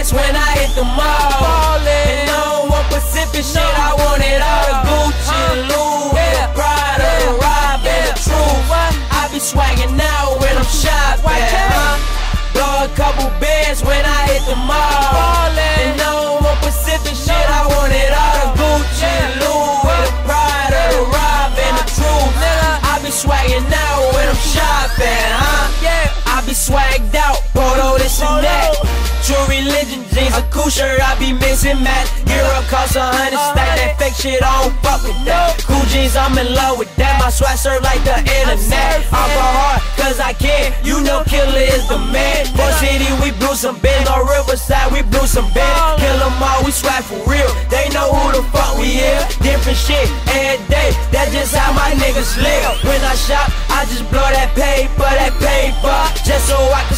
bands when I hit the mall. Ballin'. And no one Pacific shit, I want it all. Uh, the Gucci, the Louis, the Prada, the Rob, and the Truth. Uh. I be swagging now when I'm shopping. huh? Blow a couple bands when I hit the mall. Ballin'. And no one Pacific shit, I want it all. The Gucci, the Louis, the Prada, the Rob, and the Truth. I be swagging now when I'm shopping, huh? Yeah. I be swagged out, a cool shirt, I be missing match. Gear up cost a hundred, stack that fake shit, I don't fuck with that. Cool jeans, I'm in love with that. My swag serve like the internet. I go hard, cause I can. You know, killer is the man. For city, we blew some bands. On Riverside, we blew some bands. Kill 'em all, we swag for real. They know who the fuck we is. Different shit, every day. That's just how my niggas live. When I shop, I just blow that paper, that paper. Just so I can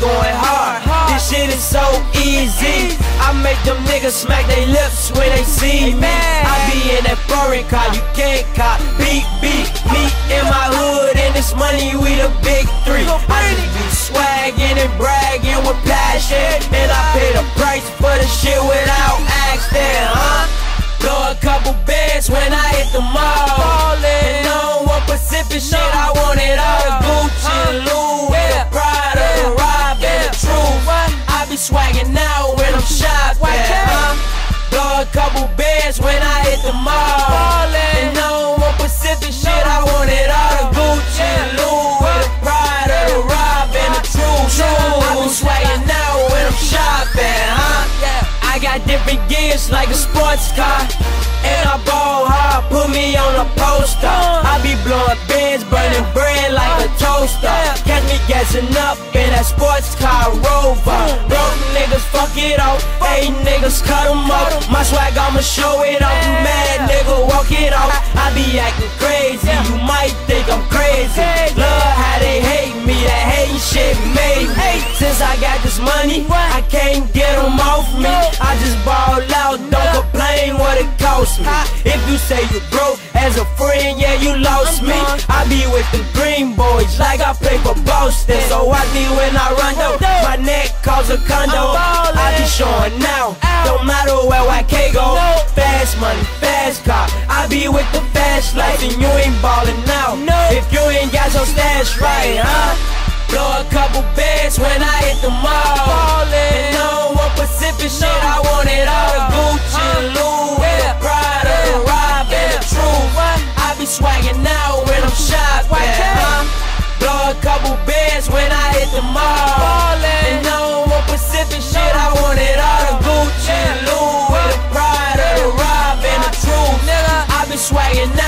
going hard. This shit is so easy. I make them niggas smack their lips when they see me. I be in that foreign car, you can't cop. Beat, beat, me in my hood, and this money, we the big three. I just be swagging and bragging with passion. And I pay the price for the shit without asking, huh? Blow a couple bands when I hit the mall. And no one Pacific shit, I the mall. Ballin'. And no one Pacific shit, I want it all. The Gucci, the Louis, the Prada, the Rob, and the Truth. I be swagging now when I'm shopping, huh? I got different gears like a sports car. And I ball hard, put me on a poster. I be blowing bins, burning bread like a toaster. Catch me gassing up in that sports car fuck it off, hey niggas cut 'em off. My swag, I'ma show it off. You mad nigga, walk it off. I be acting crazy, you might think I'm crazy. Love how they hate me, that hating shit made me. Since I got this money, I can't get 'em off me. I just ball out, don't complain what it costs me. If you say you broke as a friend, yeah, you lost me. I be with the green boys like I play for Boston. So watch me when I run though. My neck cause a condo. I be showing now, don't matter where YK go. Fast money, fast car. I be with the fast life and you ain't ballin' now. If you ain't got your stash right, huh? Blow a couple bands when I hit the mall. And no one Pacific shit, I want it all. The Gucci, the Louis, the Prada, the Rob, and the Truth. I be swagging now when I'm shopping. huh? Blow a couple bands when I hit the mall. And Pacific shit, I want it all. The Gucci, the Louis, the Prada, the Rob, and the Truth. I be swagging now.